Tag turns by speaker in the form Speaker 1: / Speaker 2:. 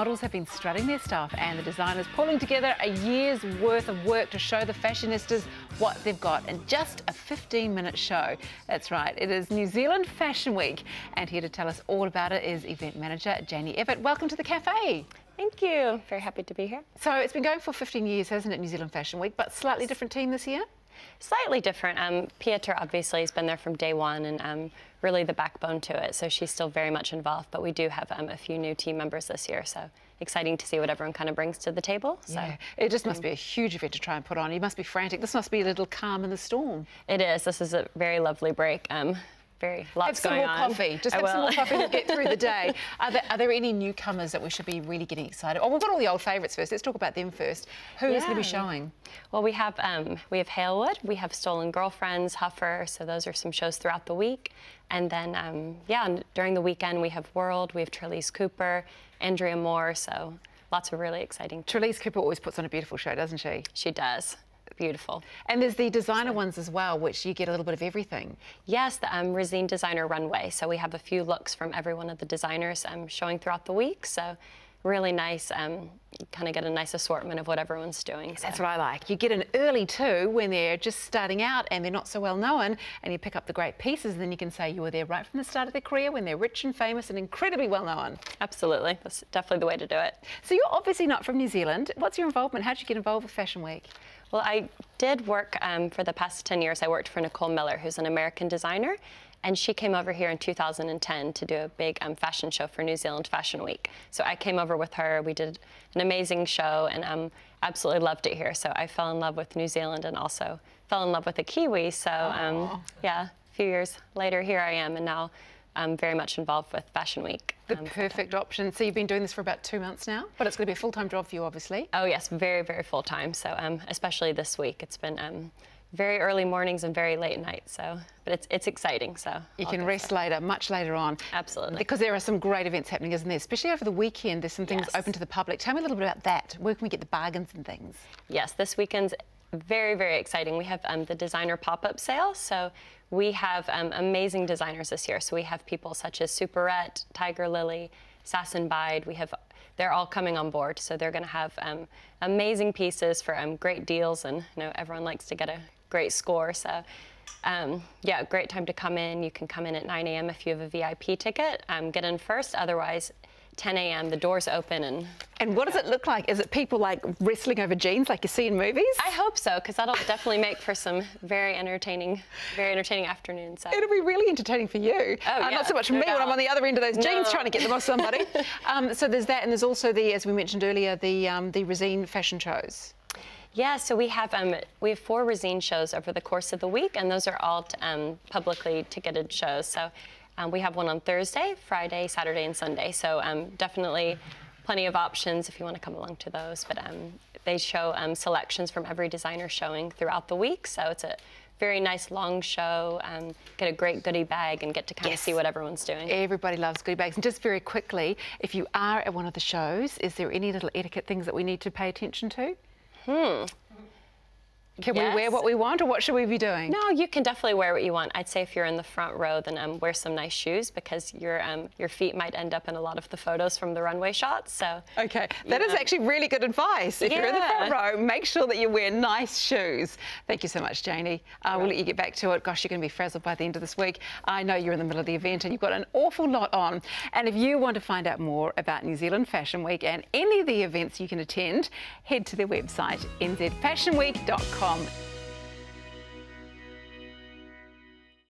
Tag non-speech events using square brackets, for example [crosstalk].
Speaker 1: Models have been strutting their stuff and the designers pulling together a year's worth of work to show the fashionistas what they've got in just a 15 minute show. That's right, it is New Zealand Fashion Week and here to tell us all about it is event manager Janey Evett. Welcome to the cafe.
Speaker 2: Thank you. Very happy to be here.
Speaker 1: So it's been going for 15 years, hasn't it, New Zealand Fashion Week, but slightly different team this year?
Speaker 2: Slightly different. Um, Pieter obviously has been there from day one and um, really the backbone to it. So she's still very much involved. But we do have um, a few new team members this year. So exciting to see what everyone kind of brings to the table. So
Speaker 1: yeah. it just must be a huge event to try and put on. You must be frantic. This must be a little calm in the storm.
Speaker 2: It is. This is a very lovely break. Um, very lots
Speaker 1: have
Speaker 2: going
Speaker 1: on. Some more coffee. Just have some more coffee to get through the day. [laughs] Are there, are there, any newcomers that we should be really getting excited? Oh, we've got all the old favourites first. Let's talk about them first. Who yeah. is going to be showing?
Speaker 2: Well, we have um, we have Hailwood, we have Stolen Girlfriends, Huffer. So those are some shows throughout the week. And then, um, yeah, during the weekend we have World, we have Trelise Cooper, Andrea Moore. So lots of really exciting.
Speaker 1: Trelise Cooper always puts on a beautiful show, doesn't she?
Speaker 2: She does beautiful.
Speaker 1: And there's the designer ones as well, which you get a little bit of everything.
Speaker 2: Yes, the um, Resene Designer Runway. So we have a few looks from every one of the designers um, showing throughout the week. So really nice, um, kind of get a nice assortment of what everyone's doing.
Speaker 1: So. That's what I like. You get an early too when they're just starting out and they're not so well known and you pick up the great pieces and then you can say you were there right from the start of their career when they're rich and famous and incredibly well known.
Speaker 2: Absolutely. That's definitely the way to do it.
Speaker 1: So you're obviously not from New Zealand. What's your involvement? How did you get involved with Fashion Week?
Speaker 2: Well, I did work um, for the past 10 years. I worked for Nicole Miller, who's an American designer, and she came over here in 2010 to do a big um, fashion show for New Zealand Fashion Week. So I came over with her. We did an amazing show, and um, absolutely loved it here. So I fell in love with New Zealand and also fell in love with a Kiwi. So um, yeah, a few years later, here I am, and now I'm very much involved with Fashion Week.
Speaker 1: The um, perfect option. So you've been doing this for about two months now, but it's going to be a full-time job for you, obviously.
Speaker 2: Oh yes, very, very full-time. So um, especially this week, it's been um, very early mornings and very late nights. So, but it's it's exciting. So
Speaker 1: you can rest so. later, much later on.
Speaker 2: Absolutely.
Speaker 1: Because there are some great events happening, isn't there? Especially over the weekend, there's some things yes. open to the public. Tell me a little bit about that. Where can we get the bargains and things?
Speaker 2: Yes, this weekend's very, very exciting. We have um, the designer pop-up sale. So we have um, amazing designers this year. So we have people such as Superette, Tiger Lily, Sass & Bide. We have, they're all coming on board. So they're going to have um, amazing pieces for um, great deals. And you know, everyone likes to get a great score. So um, yeah, great time to come in. You can come in at 9 a.m. if you have a VIP ticket. Um, get in first. Otherwise, 10 a.m. The doors open and.
Speaker 1: And what does it look like? Is it people like wrestling over jeans like you see in movies?
Speaker 2: I hope so, because that'll definitely make for some very entertaining, very entertaining afternoons. So.
Speaker 1: It'll be really entertaining for you. Oh, uh, yeah, not so much for no me doubt. when I'm on the other end of those no. jeans trying to get them off somebody. [laughs] um, so there's that, and there's also the, as we mentioned earlier, the um, the Resene fashion shows.
Speaker 2: Yeah, so we have um, we have four Resene shows over the course of the week, and those are all um, publicly ticketed shows. So um, we have one on Thursday, Friday, Saturday, and Sunday. So um, definitely plenty of options if you want to come along to those. But um, they show um, selections from every designer showing throughout the week. So it's a very nice long show, um, get a great goodie bag and get to kind yes. of see what everyone's doing.
Speaker 1: Everybody loves goodie bags. And just very quickly, if you are at one of the shows, is there any little etiquette things that we need to pay attention to?
Speaker 2: Hmm.
Speaker 1: Can yes. we wear what we want or what should we be doing?
Speaker 2: No, you can definitely wear what you want. I'd say if you're in the front row, then um, wear some nice shoes because your um, your feet might end up in a lot of the photos from the runway shots. So
Speaker 1: Okay, that is actually really good advice. If yeah. you're in the front row, make sure that you wear nice shoes. Thank you so much, Janey. Uh, we'll let you get back to it. Gosh, you're going to be frazzled by the end of this week. I know you're in the middle of the event and you've got an awful lot on. And if you want to find out more about New Zealand Fashion Week and any of the events you can attend, head to their website, nzfashionweek.com from.